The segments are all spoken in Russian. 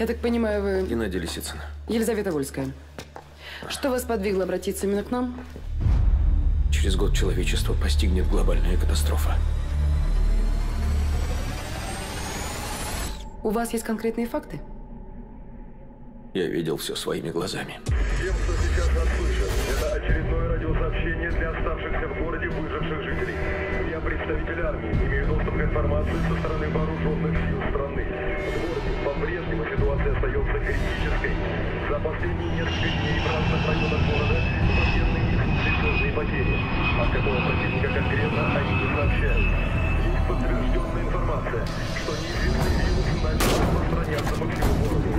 Я так понимаю, вы Геннадий Лисицын. Елизавета Вольская. Что вас подвигло обратиться именно к нам? Через год человечество постигнет глобальная катастрофа. У вас есть конкретные факты? Я видел все своими глазами. Всем, кто сейчас нас слышит, это очередное радиосообщение для оставшихся в городе выживших жителей. Я представитель армии, имею доступ к информации со стороны вооруженных сил страны. В городе ситуация остается критической. За последние несколько дней в разных районах города военные несут серьезные потери. От какого противника конкретно они не сообщают. Есть подтвержденная информация, что неизвестный вирус начал распространяться по всему городу.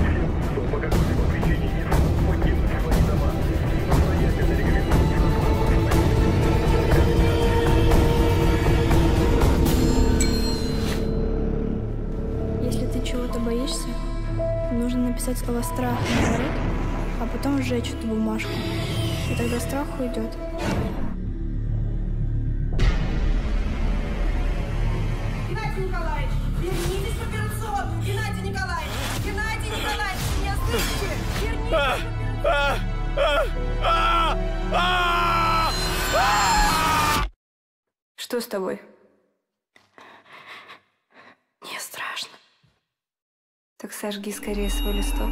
Всем, кто по какой-либо причине не смог покинуть свои дома, настоятельно рекомендуется чего-то боишься, нужно написать слово «страх» а потом сжечь эту бумажку. И тогда страх уйдет. Геннадий Николаевич, вернитесь в операционную! Геннадий Николаевич! Геннадий Николаевич, меня слышите? Вернитесь! Что с тобой? Не страшно. Так сожги скорее свой листок.